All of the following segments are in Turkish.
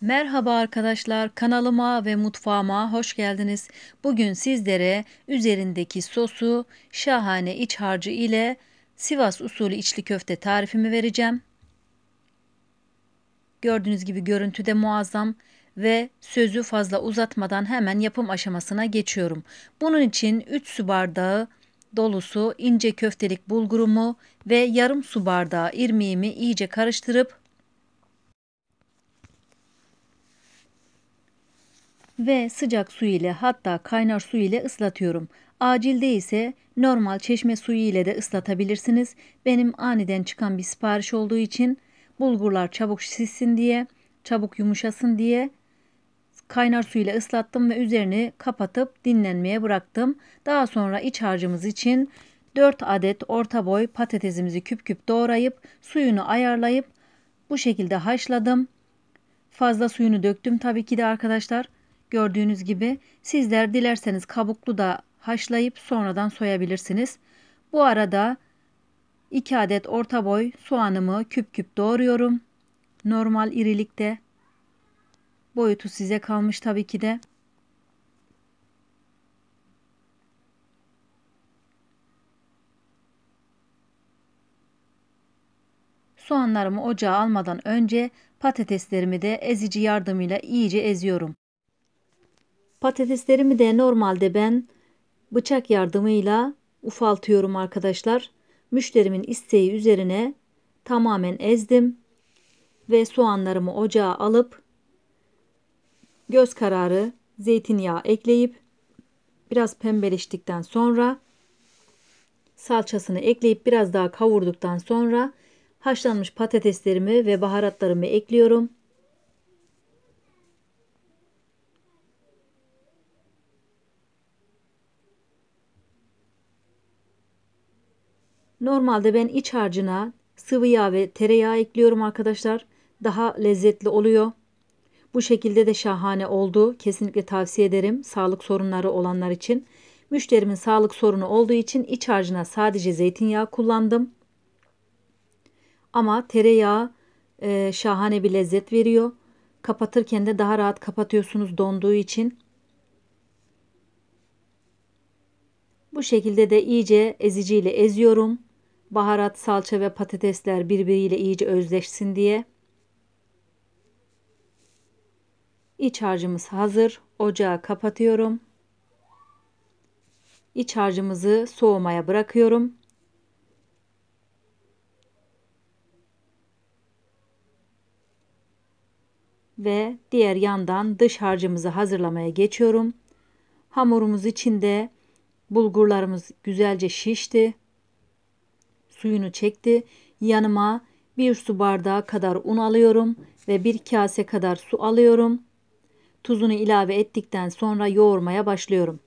Merhaba arkadaşlar, kanalıma ve mutfağıma hoş geldiniz. Bugün sizlere üzerindeki sosu şahane iç harcı ile Sivas usulü içli köfte tarifimi vereceğim. Gördüğünüz gibi görüntü de muazzam ve sözü fazla uzatmadan hemen yapım aşamasına geçiyorum. Bunun için 3 su bardağı dolusu ince köftelik bulgurumu ve yarım su bardağı irmiğimi iyice karıştırıp ve sıcak su ile hatta kaynar su ile ıslatıyorum. Acilde ise normal çeşme suyu ile de ıslatabilirsiniz. Benim aniden çıkan bir sipariş olduğu için bulgurlar çabuk şişsin diye, çabuk yumuşasın diye kaynar su ile ıslattım ve üzerini kapatıp dinlenmeye bıraktım. Daha sonra iç harcımız için 4 adet orta boy patatesimizi küp küp doğrayıp suyunu ayarlayıp bu şekilde haşladım. Fazla suyunu döktüm tabii ki de arkadaşlar. Gördüğünüz gibi sizler dilerseniz kabuklu da haşlayıp sonradan soyabilirsiniz. Bu arada 2 adet orta boy soğanımı küp küp doğruyorum. Normal irilikte. Boyutu size kalmış tabii ki de. Soğanlarımı ocağa almadan önce patateslerimi de ezici yardımıyla iyice eziyorum. Patateslerimi de normalde ben bıçak yardımıyla ufaltıyorum arkadaşlar. Müşterimin isteği üzerine tamamen ezdim ve soğanlarımı ocağa alıp göz kararı zeytinyağı ekleyip biraz pembeleştikten sonra salçasını ekleyip biraz daha kavurduktan sonra haşlanmış patateslerimi ve baharatlarımı ekliyorum. Normalde ben iç harcına sıvı yağ ve tereyağı ekliyorum arkadaşlar. Daha lezzetli oluyor. Bu şekilde de şahane oldu. Kesinlikle tavsiye ederim sağlık sorunları olanlar için. Müşterimin sağlık sorunu olduğu için iç harcına sadece zeytinyağı kullandım. Ama tereyağı e, şahane bir lezzet veriyor. Kapatırken de daha rahat kapatıyorsunuz donduğu için. Bu şekilde de iyice eziciyle eziyorum. Baharat, salça ve patatesler birbiriyle iyice özleşsin diye. İç harcımız hazır. Ocağı kapatıyorum. İç harcımızı soğumaya bırakıyorum. Ve diğer yandan dış harcımızı hazırlamaya geçiyorum. Hamurumuz içinde bulgurlarımız güzelce şişti suyunu çekti. Yanıma bir su bardağı kadar un alıyorum ve bir kase kadar su alıyorum. Tuzunu ilave ettikten sonra yoğurmaya başlıyorum.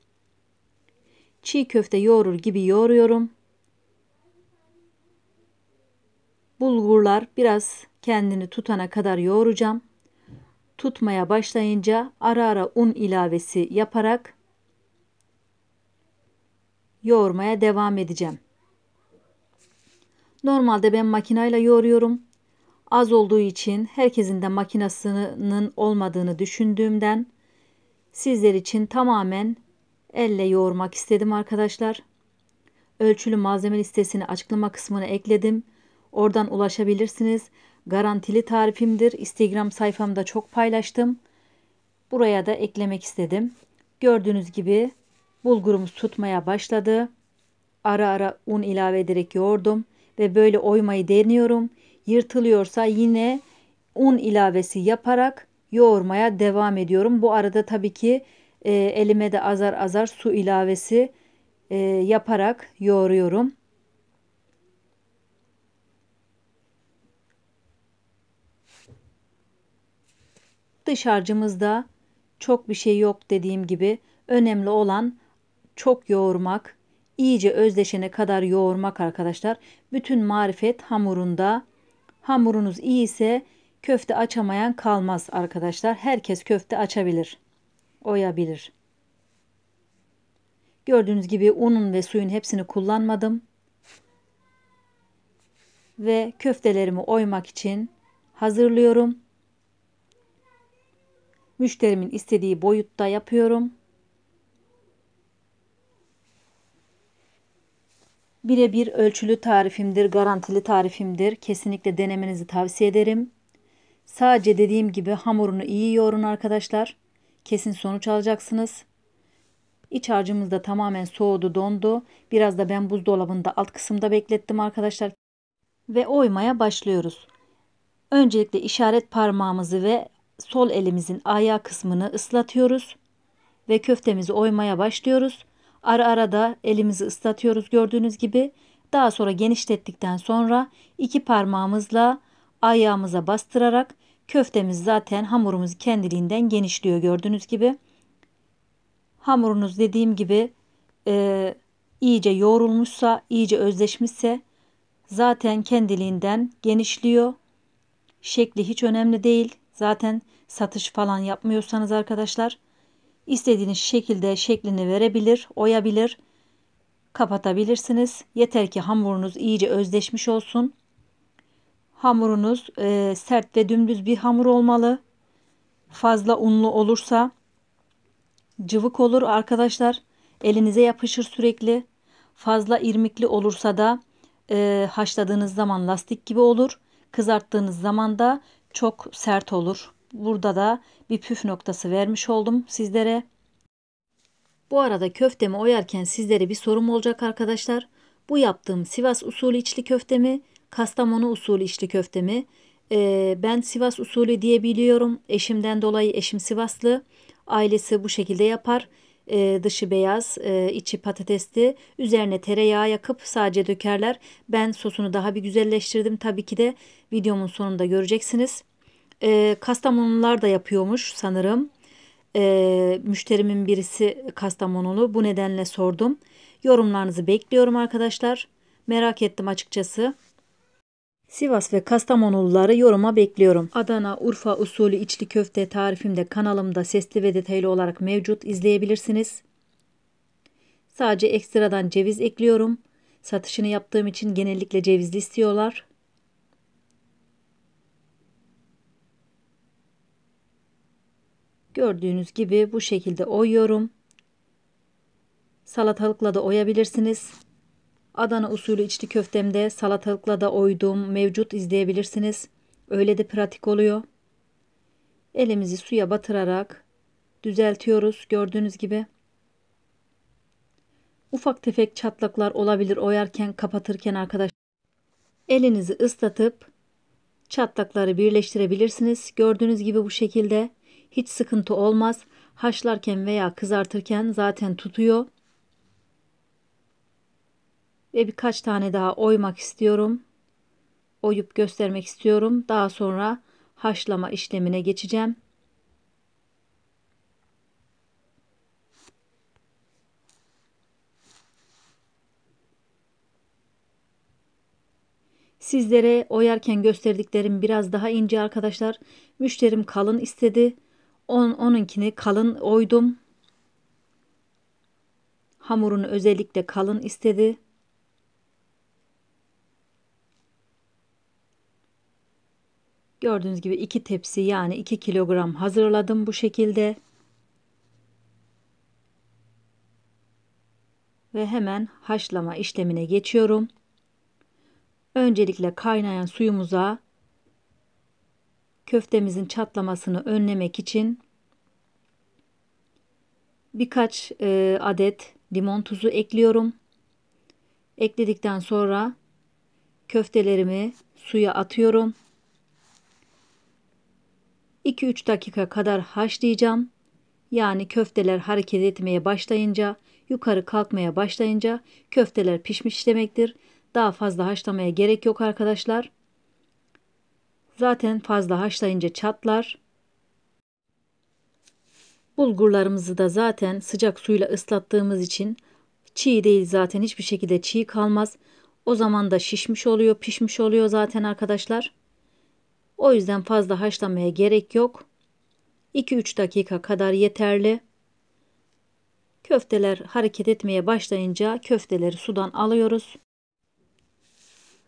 Çiğ köfte yoğurur gibi yoğuruyorum. Bulgurlar biraz kendini tutana kadar yoğuracağım. Tutmaya başlayınca ara ara un ilavesi yaparak yoğurmaya devam edeceğim. Normalde ben makinayla yoğuruyorum. Az olduğu için herkesin de makinasının olmadığını düşündüğümden sizler için tamamen elle yoğurmak istedim arkadaşlar. Ölçülü malzeme listesini açıklama kısmına ekledim. Oradan ulaşabilirsiniz. Garantili tarifimdir. Instagram sayfamda çok paylaştım. Buraya da eklemek istedim. Gördüğünüz gibi bulgurumuz tutmaya başladı. Ara ara un ilave ederek yoğurdum ve böyle oymayı deniyorum. Yırtılıyorsa yine un ilavesi yaparak yoğurmaya devam ediyorum. Bu arada tabii ki e, elime de azar azar su ilavesi e, yaparak yoğuruyorum. Dış harcımızda çok bir şey yok dediğim gibi. Önemli olan çok yoğurmak, iyice özleşene kadar yoğurmak arkadaşlar. Bütün marifet hamurunda. Hamurunuz iyi ise köfte açamayan kalmaz arkadaşlar. Herkes köfte açabilir. Oyabilir. Gördüğünüz gibi unun ve suyun hepsini kullanmadım. Ve köftelerimi oymak için hazırlıyorum. Müşterimin istediği boyutta yapıyorum. Birebir ölçülü tarifimdir, garantili tarifimdir. Kesinlikle denemenizi tavsiye ederim. Sadece dediğim gibi hamurunu iyi yoğurun arkadaşlar. Kesin sonuç alacaksınız. İç harcımız da tamamen soğudu, dondu. Biraz da ben buzdolabında alt kısımda beklettim arkadaşlar. Ve oymaya başlıyoruz. Öncelikle işaret parmağımızı ve sol elimizin ayağı kısmını ıslatıyoruz. Ve köftemizi oymaya başlıyoruz. Ara ara da elimizi ıslatıyoruz gördüğünüz gibi. Daha sonra genişlettikten sonra iki parmağımızla ayağımıza bastırarak köftemiz zaten hamurumuz kendiliğinden genişliyor gördüğünüz gibi. Hamurunuz dediğim gibi e, iyice yoğrulmuşsa, iyice özleşmişse zaten kendiliğinden genişliyor. Şekli hiç önemli değil. Zaten satış falan yapmıyorsanız arkadaşlar istediğiniz şekilde şeklini verebilir, oyabilir, kapatabilirsiniz. Yeter ki hamurunuz iyice özleşmiş olsun. Hamurunuz e, sert ve dümdüz bir hamur olmalı. Fazla unlu olursa cıvık olur arkadaşlar. Elinize yapışır sürekli. Fazla irmikli olursa da e, haşladığınız zaman lastik gibi olur. Kızarttığınız zaman da çok sert olur. Burada da bir püf noktası vermiş oldum sizlere. Bu arada köftemi oyarken sizlere bir sorum olacak arkadaşlar. Bu yaptığım Sivas usulü içli köftemi, Kastamonu usulü içli köftemi. Ee, ben Sivas usulü diye biliyorum. Eşimden dolayı eşim Sivaslı. Ailesi bu şekilde yapar. Ee, dışı beyaz, e, içi patatesli. Üzerine tereyağı yakıp sadece dökerler. Ben sosunu daha bir güzelleştirdim. Tabii ki de videomun sonunda göreceksiniz. E, Kastamonular da yapıyormuş sanırım. E, müşterimin birisi Kastamonulu. Bu nedenle sordum. Yorumlarınızı bekliyorum arkadaşlar. Merak ettim açıkçası. Sivas ve Kastamonuluları yoruma bekliyorum. Adana, Urfa usulü içli köfte tarifim de kanalımda sesli ve detaylı olarak mevcut. izleyebilirsiniz. Sadece ekstradan ceviz ekliyorum. Satışını yaptığım için genellikle cevizli istiyorlar. Gördüğünüz gibi bu şekilde oyuyorum. Salatalıkla da oyabilirsiniz. Adana usulü içli köftemde salatalıkla da oydum mevcut izleyebilirsiniz. Öyle de pratik oluyor. Elimizi suya batırarak düzeltiyoruz gördüğünüz gibi. Ufak tefek çatlaklar olabilir oyarken kapatırken arkadaşlar. Elinizi ıslatıp çatlakları birleştirebilirsiniz. Gördüğünüz gibi bu şekilde hiç sıkıntı olmaz. Haşlarken veya kızartırken zaten tutuyor. Ve birkaç tane daha oymak istiyorum. Oyup göstermek istiyorum. Daha sonra haşlama işlemine geçeceğim. Sizlere oyarken gösterdiklerim biraz daha ince arkadaşlar. Müşterim kalın istedi. On, onunkini kalın oydum. Hamurunu özellikle kalın istedi. Gördüğünüz gibi iki tepsi yani 2 kilogram hazırladım bu şekilde. Ve hemen haşlama işlemine geçiyorum. Öncelikle kaynayan suyumuza köftemizin çatlamasını önlemek için birkaç e, adet limon tuzu ekliyorum. Ekledikten sonra köftelerimi suya atıyorum. 2-3 dakika kadar haşlayacağım. Yani köfteler hareket etmeye başlayınca, yukarı kalkmaya başlayınca köfteler pişmiş demektir. Daha fazla haşlamaya gerek yok arkadaşlar. Zaten fazla haşlayınca çatlar. Bulgurlarımızı da zaten sıcak suyla ıslattığımız için çiğ değil zaten hiçbir şekilde çiğ kalmaz. O zaman da şişmiş oluyor, pişmiş oluyor zaten arkadaşlar. O yüzden fazla haşlamaya gerek yok. 2-3 dakika kadar yeterli. Köfteler hareket etmeye başlayınca köfteleri sudan alıyoruz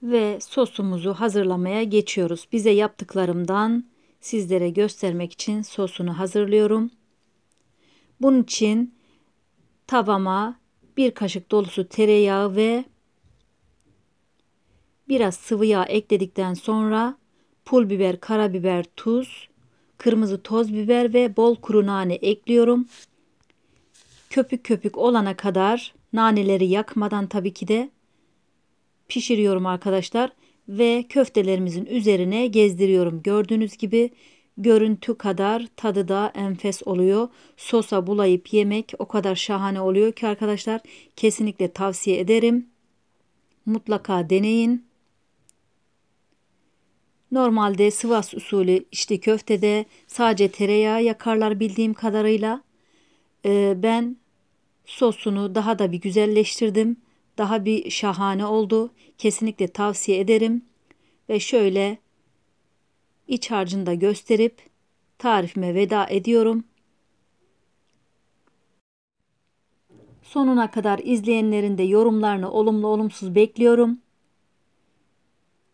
ve sosumuzu hazırlamaya geçiyoruz. Bize yaptıklarımdan sizlere göstermek için sosunu hazırlıyorum. Bunun için tavama bir kaşık dolusu tereyağı ve biraz sıvı yağ ekledikten sonra pul biber, karabiber, tuz, kırmızı toz biber ve bol kuru nane ekliyorum. Köpük köpük olana kadar naneleri yakmadan tabii ki de pişiriyorum arkadaşlar ve köftelerimizin üzerine gezdiriyorum. Gördüğünüz gibi görüntü kadar tadı da enfes oluyor. Sosa bulayıp yemek o kadar şahane oluyor ki arkadaşlar kesinlikle tavsiye ederim. Mutlaka deneyin. Normalde Sivas usulü işte köftede sadece tereyağı yakarlar bildiğim kadarıyla. Ee, ben sosunu daha da bir güzelleştirdim. Daha bir şahane oldu. Kesinlikle tavsiye ederim. Ve şöyle iç harcını da gösterip tarifime veda ediyorum. Sonuna kadar izleyenlerin de yorumlarını olumlu olumsuz bekliyorum.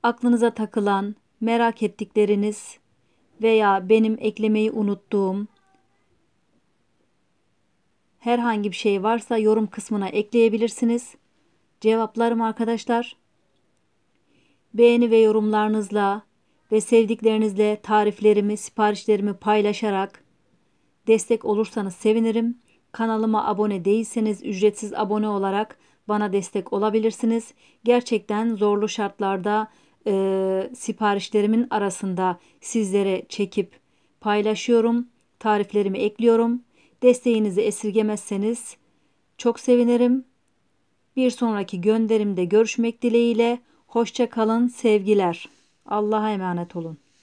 Aklınıza takılan, merak ettikleriniz veya benim eklemeyi unuttuğum herhangi bir şey varsa yorum kısmına ekleyebilirsiniz. Cevaplarım arkadaşlar. Beğeni ve yorumlarınızla ve sevdiklerinizle tariflerimi, siparişlerimi paylaşarak destek olursanız sevinirim. Kanalıma abone değilseniz ücretsiz abone olarak bana destek olabilirsiniz. Gerçekten zorlu şartlarda e, siparişlerimin arasında sizlere çekip paylaşıyorum. Tariflerimi ekliyorum. Desteğinizi esirgemezseniz çok sevinirim. Bir sonraki gönderimde görüşmek dileğiyle. Hoşça kalın, sevgiler. Allah'a emanet olun.